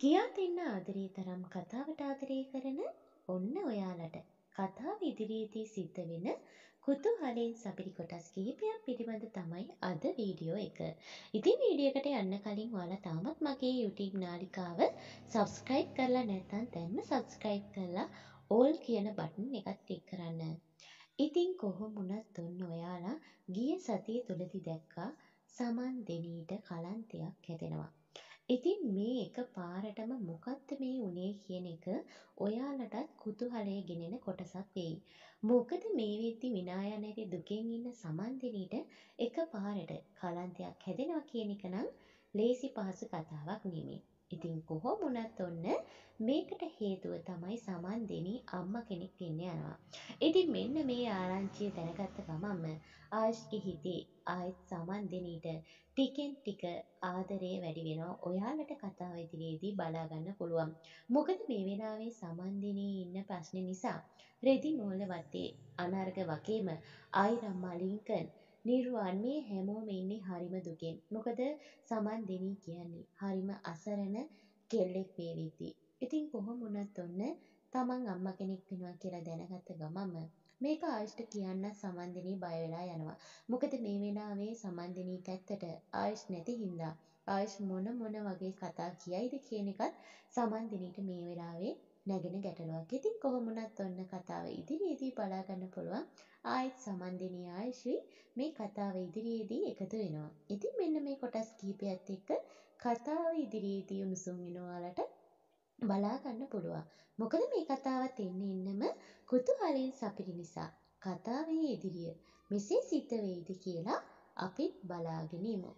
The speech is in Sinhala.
කියා දෙන්න ආදරේ තරම් කතාවට ආදරේ කරන ඔන්න ඔයාලට කතාව ඉදිරියේදී සිද්ධ වෙන කුතුහලයෙන් සපිරි කොටස් කිහිපයක් පිළිබඳ තමයි අද වීඩියෝ එක. ඉතින් වීඩියෝ එකට යන්න කලින් ඔයාලා තාමත් මගේ YouTube නාලිකාව subscribe කරලා නැත්නම් දැන්ම subscribe කරලා all කියන බටන් එකත් ක්ලික් කරන්න. ඉතින් කොහොම වුණත් ඔන්න ඔයාලා ගිය සතිය තුලදී දැක්කා සමන් දෙනීට කලන්තයක් හැදෙනවා. ඉතින් මේ එක පාරටම මොකක්ද මේ වුනේ කියන එක ඔයාලටත් කුතුහලය ගෙනෙන කොටසක් වෙයි. මොකද මේ වෙද්දි විනායා නැති දුකෙන් ඉන්න සමන්දිනීට එක පාරට කලන්තයක් හැදෙනවා කියන එක නම් ලේසි පහසු කතාවක් නෙමෙයි. ඉතින් කොහොම වුණත් ඔන්න මේකට හේතුව තමයි සමන්දෙනී අම්මා කෙනෙක් වෙන්න යනවා. ඉතින් මෙන්න මේ ආරංචිය දැනගත්ත ගමන්ම ආයුෂ්ගේ හිතේ ආයෙත් සමන්දෙනීට ටිකෙන් ටික ආදරය වැඩි වෙනවා. ඔයාලට කතාව ඉදිරියේදී බලා ගන්න පුළුවන්. මොකද මේ වෙලාවේ සමන්දෙනී ඉන්න ප්‍රශ්නේ නිසා රෙදි මෝල වත්තේ අනර්ග වගේම ආයිරම්මා ලින්කන් නිර්වාන් මේ හැමෝම ඉන්නේ හරිම දුකෙන්. මොකද සමන් දෙනී කියන්නේ හරිම අසරණ කෙල්ලෙක් මේ වෙද්දී. ඉතින් කොහොම වුණත් ඔන්න තමන් අම්මා කෙනෙක් වෙනවා කියලා දැනගත්ත ගමන්ම මේක ආයුෂ්ට කියන්න සමන්දිනී බය වෙලා යනවා. මොකද මේ වෙලාවේ සමන්දිනීට ඇත්තට ආයුෂ් නැති හින්දා ආයුෂ් මොන මොන වගේ කතා කියයිද කියන එකත් සමන්දිනීට මේ වෙලාවේ නැගෙන ගැටලුවක්. ඉතින් කොහොම වුණත් ඔන්න කතාව ඉදිරියේදී බලා ගන්න පුළුවන්. ආයෙත් සමන්දිනී ආයුෂුයි මේ කතාව ඉදිරියේදී එකතු වෙනවා. ඉතින් මෙන්න මේ කොටස් කිහිපයත් එක්ක කතාව ඉදිරියේදී උණුසුම් වෙන ඔයාලට බලා ගන්න පුළුවන්. මොකද මේ කතාවත් එන්න එන්නම කුතුහලයෙන් සපිරි නිසා කතාවේ ඉදිරිය මෙසේ සිද්ධ වෙයිද කියලා අපිත් බලාගෙන ඉමු.